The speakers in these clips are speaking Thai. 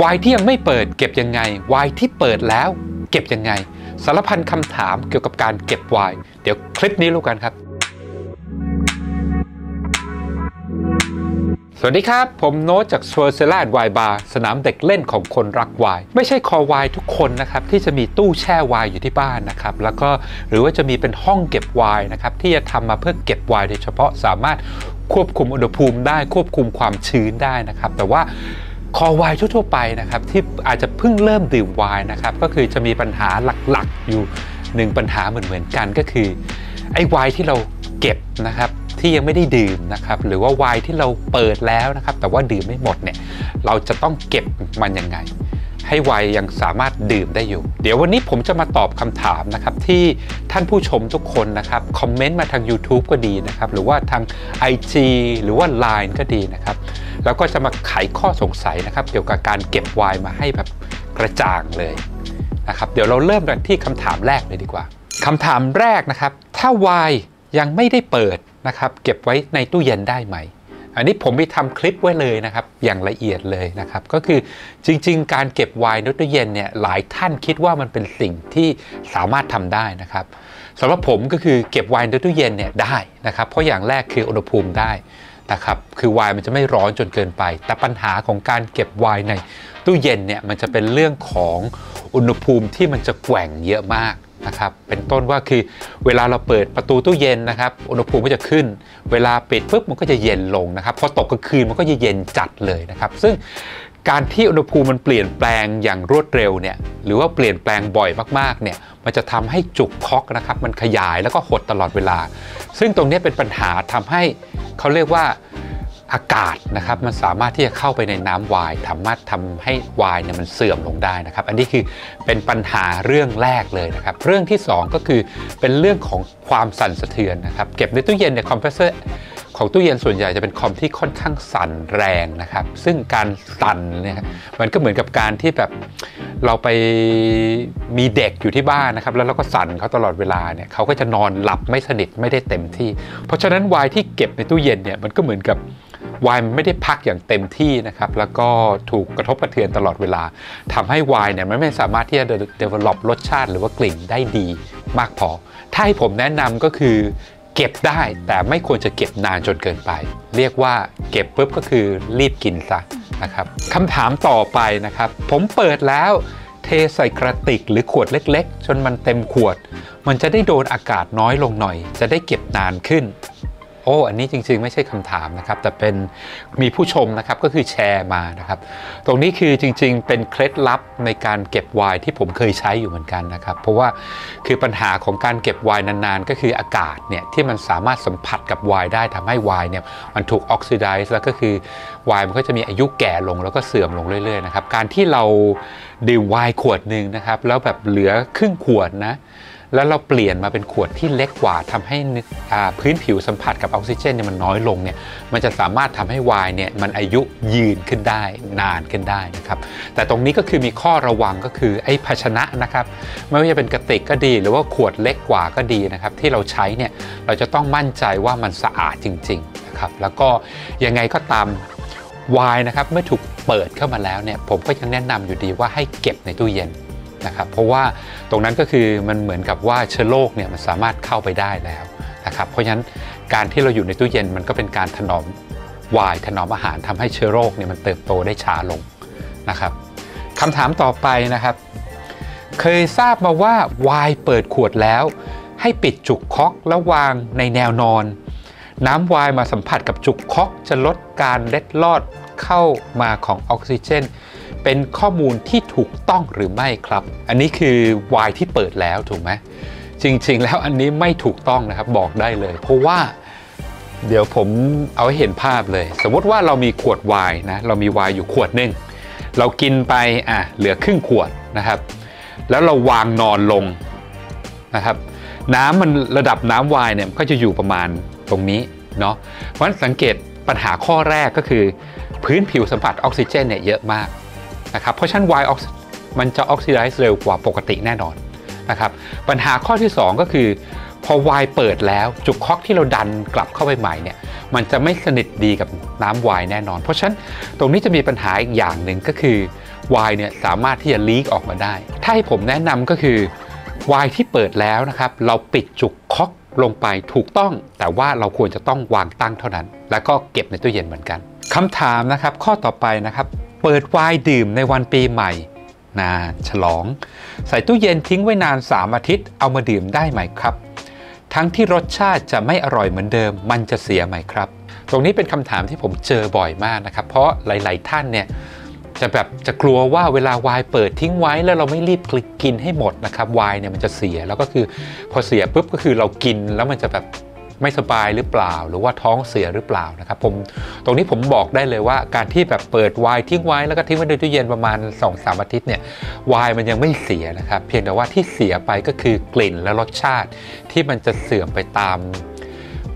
ไวน์ที่ยังไม่เปิดเก็บยังไง ไวน์ที่เปิดแล้ว เก็บยังไง สารพันคำถามเกี่ยวกับการเก็บไวน์เดี๋ยวคลิปนี้รู้กันครับ สวัสดีครับ ผมโน้ตจาก Swirl Cellar Wine Bar สนามเด็กเล่นของคนรักไวน์ ไม่ใช่คอไวน์ทุกคนนะครับ ที่จะมีตู้แช่ไวน์อยู่ที่บ้านนะครับ แล้วก็หรือว่าจะมีเป็นห้องเก็บไวน์นะครับ ที่จะทำมาเพื่อเก็บไวน์โดยเฉพาะสามารถควบคุมอุณหภูมิได้ควบคุมความชื้นได้นะครับ แต่ว่า คอวายทั่วๆไปนะครับที่อาจจะเพิ่งเริ่มดื่มวายนะครับก็คือจะมีปัญหาหลักๆ อยู่หนึ่งปัญหาเหมือนๆกันก็คือ ไอ้ไวน์ที่เราเก็บนะครับที่ยังไม่ได้ดื่มนะครับหรือว่าไวน์ที่เราเปิดแล้วนะครับแต่ว่าดื่มไม่หมดเนี่ยเราจะต้องเก็บมันยังไง ให้ไวน์ยังสามารถดื่มได้อยู่ เดี๋ยววันนี้ผมจะมาตอบคำถามนะครับที่ท่านผู้ชมทุกคนนะครับคอมเมนต์มาทาง YouTube ก็ดีนะครับหรือว่าทาง IG หรือว่า Line ก็ดีนะครับ แล้วก็จะมาไขข้อสงสัยนะครับ เกี่ยวกับการเก็บไวน์มาให้แบบกระจ่างเลยนะครับ เดี๋ยวเราเริ่มกันที่คำถามแรกเลยดีกว่าคำถามแรกนะครับ ถ้าไวน์ยังไม่ได้เปิดนะครับ เก็บไว้ในตู้เย็นได้ไหม อันนี้ผมไปทำคลิปไว้เลยนะครับ อย่างละเอียดเลยนะครับ ก็คือจริง ๆ การเก็บไวน์ในตู้เย็นเนี่ยหลายท่านคิดว่ามันเป็นสิ่งที่สามารถทำได้นะครับสำหรับผมก็คือเก็บไวน์ในตู้เย็นเนี่ยได้นะครับ เพราะอย่างแรกคืออุณหภูมิได้ นะครับคือไวน์มันจะไม่ร้อนจนเกินไป แต่ปัญหาของการเก็บไวน์ในตู้เย็นเนี่ยมันจะเป็นเรื่องของอุณหภูมิที่มันจะแกว่งเยอะมากนะครับเป็นต้นว่าคือเวลาเราเปิดประตูตู้เย็นนะครับอุณหภูมิก็จะขึ้น เวลาปิดปุ๊บมันก็จะเย็นลงนะครับพอตกกลางคืนมันก็จะเย็นจัดเลยนะครับ ซึ่ง การที่อุณหภูมิมันเปลี่ยนแปลงอย่างรวดเร็วเนี่ยหรือว่าเปลี่ยนแปลงบ่อยมากๆเนี่ยมันจะทำให้จุกคอกนะครับมันขยายแล้วก็หดตลอดเวลา ซึ่งตรงนี้เป็นปัญหาทำให้เขาเรียกว่าอากาศนะครับมันสามารถที่จะเข้าไปในน้ำวายสามารถทำให้วายเนี่ยมันเสื่อมลงได้นะครับ อันนี้คือเป็นปัญหาเรื่องแรกเลยนะครับ เรื่องที่ 2 ก็คือเป็นเรื่องของความสั่นสะเทือนนะครับ เก็บในตู้เย็นเนี่ยคอมเพรสเซอร์ ของตู้เย็นส่วนใหญ่จะเป็นคอมที่ค่อนข้างสั่นแรงนะครับ ซึ่งการสั่นเนี่ยมันก็เหมือนกับการที่แบบเราไปมีเด็กอยู่ที่บ้านนะครับ แล้วเราก็สั่นเขาตลอดเวลาเนี่ยเขาก็จะนอนหลับไม่สนิทไม่ได้เต็มที่ เพราะฉะนั้นไวายที่เก็บในตู้เย็นเนี่ยมันก็เหมือนกับวายมันไม่ได้พักอย่างเต็มที่นะครับ แล้วก็ถูกกระทบกระเทือนตลอดเวลาทำให้วายเนี่ยมันไม่สามารถที่จะ develop รสชาติหรือว่ากลิ่นได้ดีมากพอ ถ้าให้ผมแนะนำก็คือ เก็บได้แต่ไม่ควรจะเก็บนานจนเกินไป เรียกว่าเก็บปุ๊บก็คือรีบกินซะนะครับคำถามต่อไปนะครับ ผมเปิดแล้วเทใส่กระติกหรือขวดเล็ก ๆ จนมันเต็มขวด มันจะได้โดนอากาศน้อยลงหน่อย จะได้เก็บนานขึ้น โอ้อันนี้จริง ๆ ไม่ใช่คำถามนะครับ แต่เป็นมีผู้ชมนะครับก็คือแชร์มานะครับ ตรงนี้คือจริง ๆ เป็นเคล็ดลับในการเก็บไวน์ที่ผมเคยใช้อยู่เหมือนกันนะครับ เพราะว่าคือปัญหาของการเก็บไวน์นานๆ ก็คืออากาศเนี่ยที่มันสามารถสัมผัสกับไวน์ได้ทำให้ไวน์เนี่ยมันถูกออกซิไดซ์แล้วก็คือไวน์มันก็จะมีอายุแก่ลงแล้วก็เสื่อมลงเรื่อยๆนะครับการที่เราดื่มไวน์ขวดหนึ่งนะครับแล้วแบบเหลือครึ่งขวดนะ แล้วเราเปลี่ยนมาเป็นขวดที่เล็กกว่าทำให้พื้นผิวสัมผัสกับออกซิเจนเนี่ยมันน้อยลงเนี่ยมันจะสามารถทำให้ไวน์เนี่ยมันอายุยืนขึ้นได้นานขึ้นได้นะครับแต่ตรงนี้ก็คือมีข้อระวังก็คือไอ้ภาชนะนะครับไม่ว่าจะเป็นกระติกก็ดี หรือว่าขวดเล็กกว่าก็ดีนะครับที่เราใช้เนี่ยเราจะต้องมั่นใจว่ามันสะอาดจริงๆนะครับแล้วก็ยังไงก็ตามไวน์นะครับเมื่อถูกเปิดเข้ามาแล้วเนี่ยผมก็ยังแนะนำอยู่ดีว่าให้เก็บในตู้เย็น นะครับเพราะว่าตรงนั้นก็คือมันเหมือนกับว่าเชื้อโรคเนี่ยมันสามารถเข้าไปได้แล้วนะครับเพราะฉะนั้นการที่เราอยู่ในตู้เย็นมันก็เป็นการถนอมวายถนอมอาหารทำให้เชื้อโรคเนี่ยมันเติบโตได้ช้าลงนะครับคำถามต่อไปนะครับ เคยทราบมาว่าวายเปิดขวดแล้ว ให้ปิดจุกคอกแล้ววางในแนวนอน น้ำวายมาสัมผัสกับจุกคอกจะลดการเล็ดลอดเข้ามาของออกซิเจน เป็นข้อมูลที่ถูกต้องหรือไม่ครับ อันนี้คือวายที่เปิดแล้วถูกไหมจริง ๆ แล้วอันนี้ไม่ถูกต้องนะครับบอกได้เลย เพราะว่าเดี๋ยวผมเอาให้เห็นภาพเลย สมมติว่าเรามีขวดไวายนะเรามีไวายอยู่ขวดหนึ่งเรากินไปอะเหลือครึ่งขวดนะครับ แล้วเราวางนอนลงนะครับ น้ำมันระดับน้ำไวายเนี่ยก็จะอยู่ประมาณตรงนี้เนาะเพราะฉะนั้นสังเกตปัญหาข้อแรกก็คือ พื้นผิวสัมผัสออกซิเจนเนี่ยเยอะมาก นะครับเพราะฉะนั้นไวน์มันจะออกซิไดซ์เร็วกว่าปกติแน่นอนนะครับปัญหาข้อที่ 2 ก็คือ พอไวน์เปิดแล้วจุกคอกที่เราดันกลับเข้าไปใหม่เนี่ยมันจะไม่สนิทดีกับน้ำไวน์แน่นอน เพราะฉะนั้นตรงนี้จะมีปัญหาอีกอย่างหนึ่งก็คือไวน์เนี่ยสามารถที่จะลีกออกมาได้ ถ้าให้ผมแนะนำก็คือไวน์ที่เปิดแล้วนะครับเราปิดจุกคอกลงไปถูกต้อง แต่ว่าเราควรจะต้องวางตั้งเท่านั้น แล้วก็เก็บในตู้เย็นเหมือนกันคำถามนะครับข้อต่อไปนะครับ เปิดไวน์ดื่มในวันปีใหม่นะฉลอง ใส่ตู้เย็นทิ้งไว้นาน 3 อาทิตย์ เอามาดื่มได้ไหมครับ ทั้งที่รสชาติจะไม่อร่อยเหมือนเดิม มันจะเสียไหมครับ ตรงนี้เป็นคำถามที่ผมเจอบ่อยมากนะครับ เพราะหลาย ๆ ท่านเนี่ยจะแบบจะกลัวว่าเวลาไวน์เปิดทิ้งไว้แล้วเราไม่รีบกินให้หมดนะครับไวน์เนี่ยมันจะเสียแล้วก็คือพอเสียปุ๊บก็คือเรากินแล้วมันจะแบบ ไม่สบายหรือเปล่า หรือว่าท้องเสียหรือเปล่านะครับผมตรงนี้ผมบอกได้เลยว่าการที่แบบเปิดไวน์ทิ้งไว้แล้วก็ทิ้งไว้ในตู้เย็นประมาณ2-3อาทิตย์เนี่ยไวน์มันยังไม่เสียนะครับ เพียงแต่ว่าที่เสียไปก็คือกลิ่นและรสชาติ ที่มันจะเสื่อมไปตาม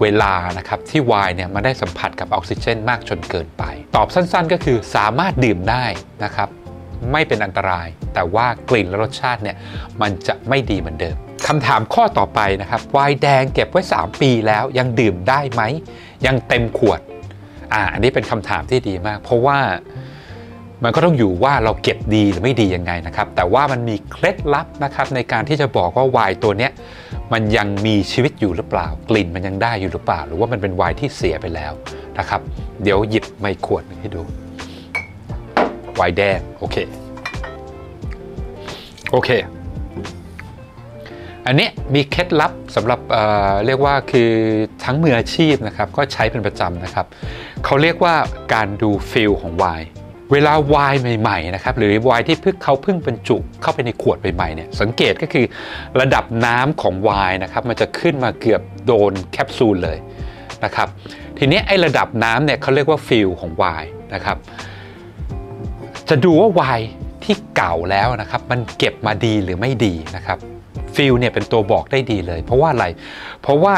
เวลานะครับที่ไวน์เนี่ยมันได้สัมผัสกับออกซิเจน มากจนเกินไป ตอบสั้นๆ ก็คือสามารถดื่มได้นะครับ ไม่เป็นอันตราย แต่ว่ากลิ่นและรสชาติเนี่ยมันจะไม่ดีเหมือนเดิม คำถามข้อต่อไปนะครับไวน์แดงเก็บไว้ 3 ปีแล้วยังดื่มได้ไหม ยังเต็มขวดอ่าอันนี้เป็นคำถามที่ดีมาก เพราะว่ามันก็ต้องอยู่ว่าเราเก็บดีหรือไม่ดียังไงนะครับ แต่ว่ามันมีเคล็ดลับนะครับในการที่จะบอกว่าไวน์ตัวเนี้ยมันยังมีชีวิตอยู่หรือเปล่า กลิ่นมันยังได้อยู่หรือเปล่า หรือว่ามันเป็นไวน์ที่เสียไปแล้วนะครับ เดี๋ยวหยิบไมขวดให้ดูไวน์แดงโอเคโอเค อันนี้มีเคล็ดลับสำหรับเเรียกว่าคือทั้งมืออาชีพนะครับก็ใช้เป็นประจำนะครับเขาเรียกว่าการดูฟิลของไวน์เวลาไวน์ใหม่ๆนะครับหรือไวน์ที่เพิ่งเขาเพิ่งบรรจุเข้าไปในขวดใหม่ๆเนี่ยสังเกตก็คือระดับน้ำของไวน์นะครับมันจะขึ้นมาเกือบโดนแคปซูลเลยนะครับทีนี้ไอ้ระดับน้ำเนี่ยเขาเรียกว่า fill ของไวน์นะครับจะดูว่าไวน์ที่เก่าแล้วนะครับมันเก็บมาดีหรือไม่ดีนะครับ fill เนี่ยเป็นตัวบอกได้ดีเลย เพราะว่าอะไร เพราะว่า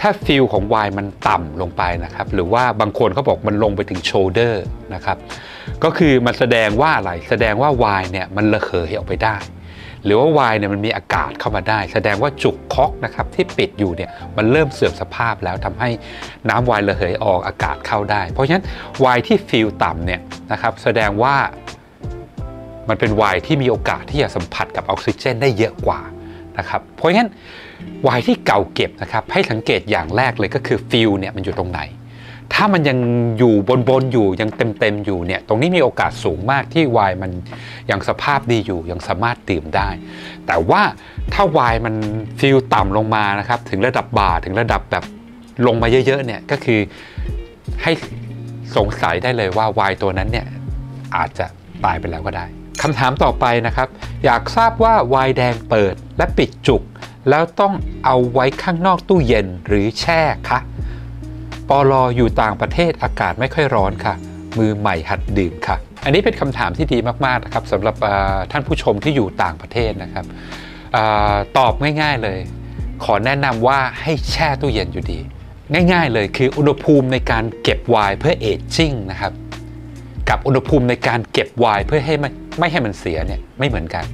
ถ้า fill ของไวน์มันต่ำลงไปนะครับ หรือว่าบางคนเขาบอกมันลงไปถึง shoulderนะครับ ก็คือมันแสดงว่าอะไร แสดงว่าไวน์เนี่ยมันระเหยออกไปได้ หรือว่าไวน์เนี่ยมันมีอากาศเข้ามาได้ แสดงว่าจุกคอกนะครับที่ปิดอยู่เนี่ยมันเริ่มเสื่อมสภาพแล้วทำให้น้ำไวน์ระเหยออกอากาศเข้าได้ เพราะฉะนั้นไวน์ที่ fill ต่ำเนี่ยนะครับแสดงว่ามันเป็นไวน์ที่มีโอกาสที่จะสัมผัสกับออกซิเจนได้เยอะกว่า นะครับ เพราะฉะนั้นไวน์ที่เก่าเก็บนะครับให้สังเกตอย่างแรกเลยก็คือ fill เนี่ยมันอยู่ตรงไหน ถ้ามันยังอยู่บนบนอยู่ยังเต็มเต็มอยู่เนี่ยตรงนี้มีโอกาสสูงมากที่ไวน์มันยังสภาพดีอยู่ยังสามารถดื่มได้ แต่ว่าถ้าไวน์มันฟิลต่ำลงมานะครับถึงระดับบาถึงระดับแบบลงมาเยอะๆเนี่ยก็คือให้สงสัยได้เลยว่าไวน์ตัวนั้นเนี่ยอาจจะตายไปแล้วก็ได้ คำถามต่อไปนะครับ อยากทราบว่าไวน์แดงเปิดและปิดจุก แล้วต้องเอาไว้ข้างนอกตู้เย็นหรือแช่คะปอลออยู่ต่างประเทศอากาศไม่ค่อยร้อนค่ะ มือใหม่หัดดื่มค่ะ อันนี้เป็นคำถามที่ดีมากๆนะครับสำหรับท่านผู้ชมที่อยู่ต่างประเทศนะครับอตอบง่ายๆเลย ขอแนะนำว่าให้แช่ตู้เย็นอยู่ดี ง่ายๆเลยคืออุณหภูมิในการเก็บไวน์เพื่อเอจจิ้งนะครับ กับอุณหภูมิในการเก็บไวน์เพื่อให้มันไม่ให้มันเสียเนี่ยไม่เหมือนกัน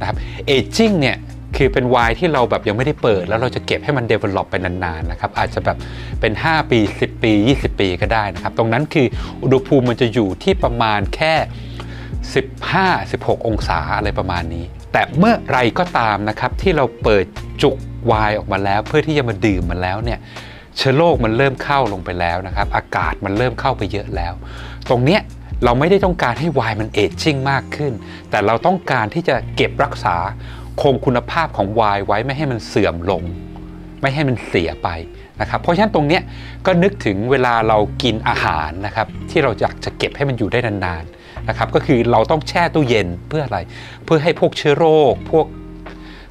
นะครับ aging เนี่ยคือเป็นไวน์ที่เราแบบยังไม่ได้เปิด แล้วเราจะเก็บให้มัน develop ไปนานๆนะครับอาจจะแบบเป็น 5 ปี 10 ปี 20 ปีก็ได้นะครับ ตรงนั้นคืออุณหภูมิมันจะอยู่ที่ประมาณแค่ 15-16 องศาอะไรประมาณนี้ แต่เมื่อไรก็ตามนะครับที่เราเปิดจุกไวน์ออกมาแล้ว เพื่อที่จะมาดื่มมันแล้วเนี่ยเชื้อโรคมันเริ่มเข้าลงไปแล้วนะครับ อากาศมันเริ่มเข้าไปเยอะแล้ว ตรงเนี้ย เราไม่ได้ต้องการให้ไวน์มันเอจจิ้งมากขึ้น แต่เราต้องการที่จะเก็บรักษาคงคุณภาพของไวน์ไว้ไม่ให้มันเสื่อมลง ไม่ให้มันเสียไปนะครับเพราะฉะนั้นตรงนี้ก็นึกถึงเวลาเรากินอาหารนะครับที่เราอยากจะเก็บให้มันอยู่ได้นานๆนะครับก็คือเราต้องแช่ตู้เย็นเพื่ออะไร เพื่อให้พวกเชื้อโรคพวก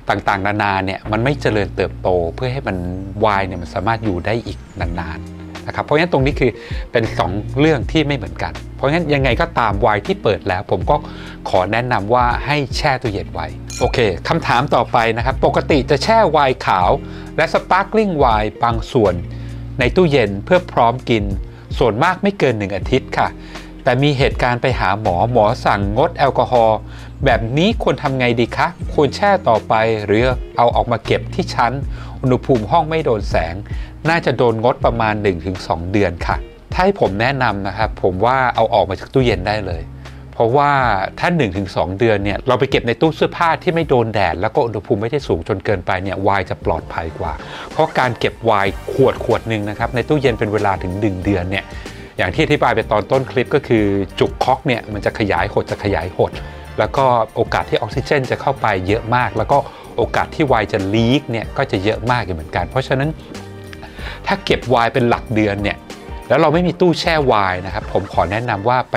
ต่างๆ นานาเนี่ยมันไม่เจริญเติบโตเพื่อให้มันไวน์เนี่ยมันสามารถอยู่ได้อีกนานๆ นะครับเพราะฉะนั้นตรงนี้คือเป็น 2 เรื่องที่ไม่เหมือนกัน เพราะฉะนั้นยังไงก็ตามไวน์ที่เปิดแล้ว ผมก็ขอแนะนำว่าให้แช่ตู้เย็นไว้โอเคคำถามต่อไปนะครับ ปกติจะแช่ไวน์ขาว และสปาร์กลิงไวน์บางส่วน ในตู้เย็นเพื่อพร้อมกิน ส่วนมากไม่เกิน1อาทิตย์ค่ะแต่มีเหตุการณ์ไปหาหมอหมอสั่งงดแอลกอฮอล์แบบนี้ควรทำไงดีคะ ควรแช่ต่อไปหรือเอาออกมาเก็บที่ชั้น อุณหภูมิห้องไม่โดนแสง น่าจะโดนงดประมาณ 1-2 เดือนค่ะ ถ้าให้ผมแนะนำนะครับ ผมว่าเอาออกมาจากตู้เย็นได้เลย เพราะว่าถ้า 1-2 เดือนเนี่ยเราไปเก็บในตู้เสื้อผ้าที่ไม่โดนแดด แล้วก็อุณหภูมิไม่ได้สูงจนเกินไปเนี่ยไวน์จะปลอดภัยกว่า เพราะการเก็บไวน์ขวดขวดหนึ่งนะครับในตู้เย็นเป็นเวลาถึง 1 เดือนเนี่ยอย่างที่อธิบายไปตอนต้นคลิปก็คือจุกคอกเนี่ยมันจะขยายหดจะขยายหด แล้วก็โอกาสที่ออกซิเจนจะเข้าไปเยอะมาก แล้วก็โอกาสที่ไวน์จะลีกเนี่ยก็จะเยอะมากอยู่เหมือนกัน เพราะฉะนั้น ถ้าเก็บไวน์เป็นหลักเดือนเนี่ยแล้วเราไม่มีตู้แช่ไวน์นะครับ ผมขอแนะนำว่าไป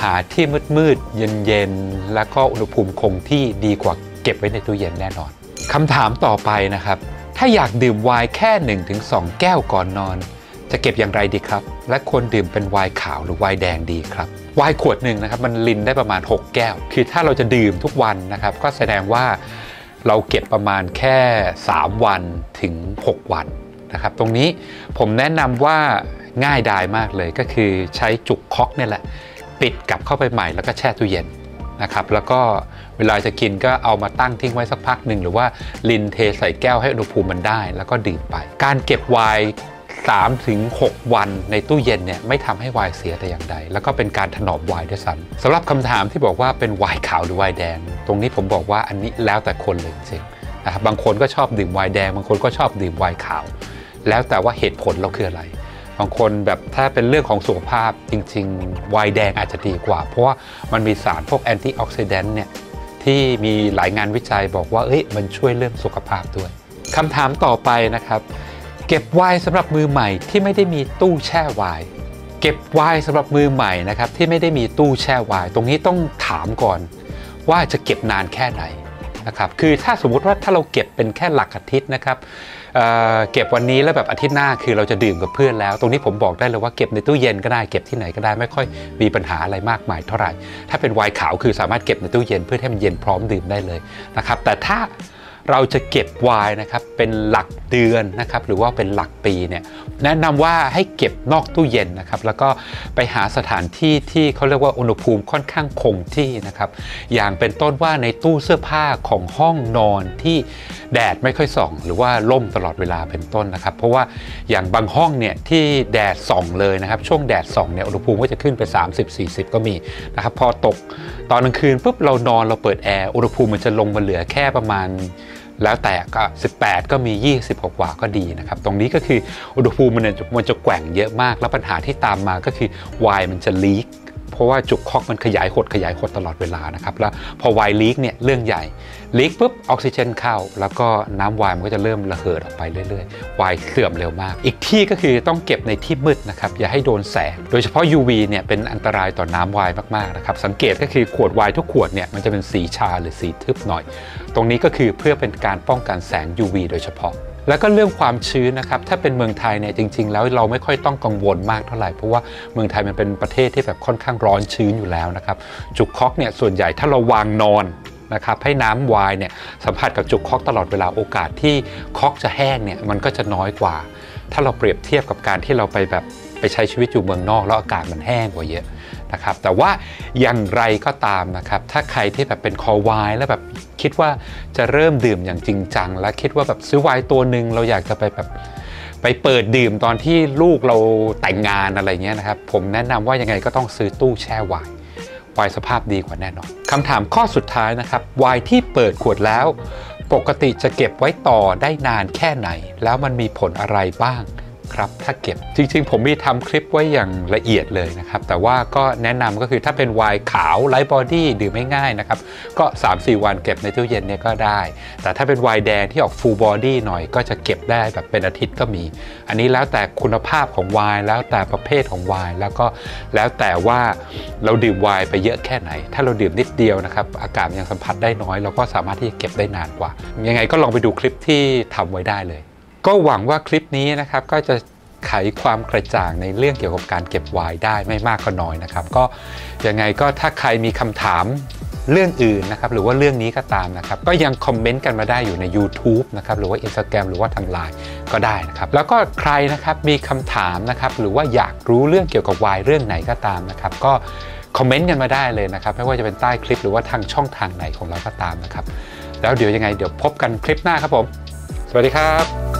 หาที่มืดๆเย็นๆ แล้วก็อุณหภูมิคงที่ดีกว่าเก็บไว้ในตู้เย็นแน่นอนคำถามต่อไปนะครับ ถ้าอยากดื่มไวน์แค่ 1-2 แก้วก่อนนอน จะเก็บอย่างไรดีครับ และควรดื่มเป็นไวน์ขาวหรือไวน์แดงดีครับไวน์ขวดหนึ่งนะครับมันลินได้ประมาณ 6 แก้ว คือถ้าเราจะดื่มทุกวันนะครับ ก็แสดงว่าเราเก็บประมาณแค่ 3 วันถึง 6 วัน นะครับ ตรงนี้ผมแนะนำว่าง่ายดายมากเลยก็คือใช้จุกคอกเนี่ยแหละ ปิดกลับเข้าไปใหม่แล้วก็แช่ตู้เย็นนะครับแล้วก็เวลาจะกินก็เอามาตั้งทิ้งไว้สักพักหนึ่ง หรือว่าลินเทใส่แก้วให้อุณหภูมิมันได้ แล้วก็ดื่มไป การเก็บไวน์3ถึง6วันในตู้เย็นเนี่ยไม่ทำให้ไวน์เสียแต่อย่างใด แล้วก็เป็นการถนอมไวน์ด้วยซ้ำสำหรับคำถามที่บอกว่าเป็นไวน์ขาวหรือไวน์แดง ตรงนี้ผมบอกว่าอันนี้แล้วแต่คนเลยจริงนะครับบางคนก็ชอบดื่มไวน์แดง บางคนก็ชอบดื่มไวน์ขาว แล้วแต่ว่าเหตุผลเราคืออะไรบางคนแบบถ้าเป็นเรื่องของสุขภาพจริงๆไวน์แดงอาจจะดีกว่า เพราะว่ามันมีสารพวก antioxidant เนี่ยที่มีหลายงานวิจัยบอกว่าเอ้ยมันช่วยเรื่องสุขภาพด้วยคำถามต่อไปนะครับ เก็บไวน์สำหรับมือใหม่ที่ไม่ได้มีตู้แช่ไวน์เก็บไวน์สำหรับมือใหม่นะครับที่ไม่ได้มีตู้แช่ไวน์ตรงนี้ต้องถามก่อน ว่าจะเก็บนานแค่ไหนนะครับคือถ้าสมมติว่าถ้าเราเก็บเป็นแค่หลักอาทิตย์นะครับ เก็บวันนี้แล้วแบบอาทิตย์หน้าคือเราจะดื่มกับเพื่อนแล้ว ตรงนี้ผมบอกได้เลยว่าเก็บในตู้เย็นก็ได้เก็บที่ไหนก็ได้ไม่ค่อยมีปัญหาอะไรมากมายเท่าไหร่ ถ้าเป็นไวน์ขาวคือสามารถเก็บในตู้เย็นเพื่อให้มันเย็นพร้อมดื่มได้เลยนะครับแต่ถ้า เราจะเก็บไวน์นะครับเป็นหลักเดือนนะครับหรือว่าเป็นหลักปีเนี่ยแนะนำว่าให้เก็บนอกตู้เย็นนะครับแล้วก็ไปหาสถานที่ที่เขาเรียกว่าอุณหภูมิค่อนข้างคงที่นะครับอย่างเป็นต้นว่าในตู้เสื้อผ้าของห้องนอนที่แดดไม่ค่อยส่อง หรือว่าล่มตลอดเวลาเป็นต้นนะครับ เพราะว่าอย่างบางห้องเนี่ยที่แดดส่องเลยนะครับช่วงแดดส่องเนี่ยอุณหภูมิก็จะขึ้นไป 30-40 ก็มีนะครับพอตกตอนกลางคืนปุ๊บเรานอนเราเปิดแอร์อุณหภูมิมันจะลงมาเหลือแค่ประมาณ แล้วแต่ก็ 18 ก็มี 20 กว่าก็ดีนะครับ ตรงนี้ก็คืออุณหภูมิมันจะมันจะแกว่งเยอะมาก แล้วปัญหาที่ตามมาก็คือไวน์มันจะลีก เพราะว่าจุกคอกมันขยายหดขยายหดตลอดเวลานะครับแล้วพอไวน์ลีกเนี่ยเรื่องใหญ่ลีกปุ๊บออกซิเจนเข้า แล้วก็น้ำไวน์มันก็จะเริ่มระเหิดออกไปเรื่อยๆไวน์เสื่อมเร็วมาก อีกที่ก็คือต้องเก็บในที่มืดนะครับอย่าให้โดนแสง โดยเฉพาะ UV เนี่ยเป็นอันตรายต่อน้ำไวน์มากๆนะครับสังเกตก็คือขวดไวน์ทุกขวดเนี่ยมันจะเป็นสีชาหรือสีทึบหน่อย ตรงนี้ก็คือเพื่อเป็นการป้องกันแสง UV โดยเฉพาะ แล้วก็เรื่องความชื้นนะครับ ถ้าเป็นเมืองไทยเนี่ยจริง ๆ แล้วเราไม่ค่อยต้องกังวลมากเท่าไหร่ เพราะว่าเมืองไทยมันเป็นประเทศที่แบบค่อนข้างร้อนชื้นอยู่แล้วนะครับ จุกคอกเนี่ยส่วนใหญ่ถ้าเราวางนอนนะครับให้น้ำไวน์เนี่ยสัมผัสกับจุกคอกตลอดเวลาโอกาสที่คอกจะแห้งเนี่ยมันก็จะน้อยกว่า ถ้าเราเปรียบเทียบกับการที่เราไปแบบไปใช้ชีวิตอยู่เมืองนอก แล้วอากาศมันแห้งกว่าเยอะนะครับแต่ว่าอย่างไรก็ตามนะครับถ้าใครที่แบบเป็นคอไวน์แล้วแบบ คิดว่าจะเริ่มดื่มอย่างจริงจัง และคิดว่าแบบซื้อไวน์ตัวหนึ่งเราอยากจะไปแบบไปเปิดดื่มตอนที่ลูกเราแต่งงานอะไรเงี้ยนะครับ ผมแนะนำว่ายังไงก็ต้องซื้อตู้แช่ไวน์ไวน์สภาพดีกว่าแน่นอนคำถามข้อสุดท้ายนะครับไวน์ที่เปิดขวดแล้ว ปกติจะเก็บไว้ต่อได้นานแค่ไหน แล้วมันมีผลอะไรบ้าง ครับถ้าเก็บ จริง ๆ ผมมีทำคลิปไว้อย่างละเอียดเลยนะครับ แต่ว่าก็แนะนำก็คือถ้าเป็นไวน์ขาว light body ดื่มไม่ง่ายนะครับ ก็ 3-4 วันเก็บในตู้เย็นเนี่ยก็ได้ แต่ถ้าเป็นไวน์แดงที่ออกฟูลบอดี้หน่อยก็จะเก็บได้แบบเป็นอาทิตย์ก็มี อันนี้แล้วแต่คุณภาพของไวน์แล้วแต่ประเภทของไวน์แล้วก็แล้วแต่ว่าเราดื่มไวน์ไปเยอะแค่ไหน ถ้าเราดื่มนิดเดียวนะครับอากาศยังสัมผัสได้น้อย เราก็สามารถที่จะเก็บได้นานกว่า ยังไงก็ลองไปดูคลิปที่ทำไว้ได้เลย ก็หวังว่าคลิปนี้นะครับก็จะไขความกระจ่างในเรื่องเกี่ยวกับการเก็บไวน์ได้ไม่มากก็น้อยนะครับ ก็ยังไงก็ถ้าใครมีคำถามเรื่องอื่นนะครับหรือว่าเรื่องนี้ก็ตามนะครับ ก็ยังคอมเมนต์กันมาได้อยู่ใน YouTube นะครับหรือว่า Instagram หรือว่าทางไลน์ก็ได้นะครับ แล้วก็ใครนะครับมีคำถามนะครับหรือว่าอยากรู้เรื่องเกี่ยวกับวน์เรื่องไหนก็ตามนะครับ ก็คอมเมนต์กันมาได้เลยนะครับ ไม่ว่าจะเป็นใต้คลิปหรือว่าทางช่องทางไหนของเราก็ตามนะครับ แล้วเดี๋ยวยังไงเดี๋ยวพบกันคลิปหน้าครับผม สวัสดีครับ